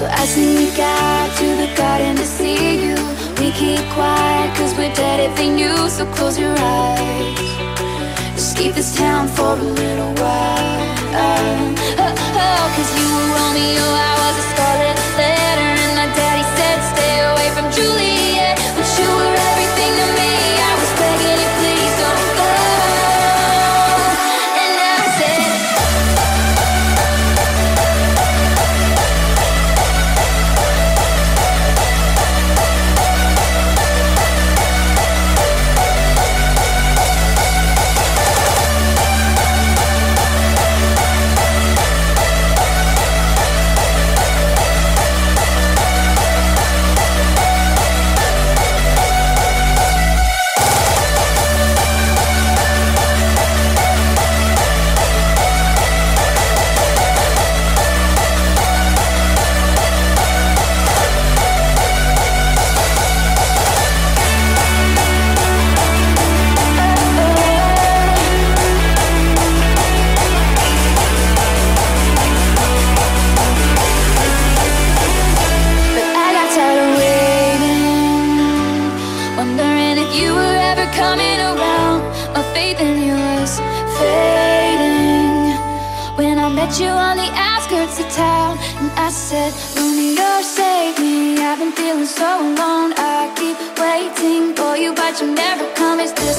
So I sneak out to the garden to see you. We keep quiet cause we're dead if they knew. So close your eyes. Escape this town for a little while. Oh, oh, cause you were Romeo, oh, I was a scarlet wondering if you were ever coming around. My faith in you was fading when I met you on the outskirts of town, and I said, Romeo, save me. I've been feeling so alone. I keep waiting for you, but you never come. Is this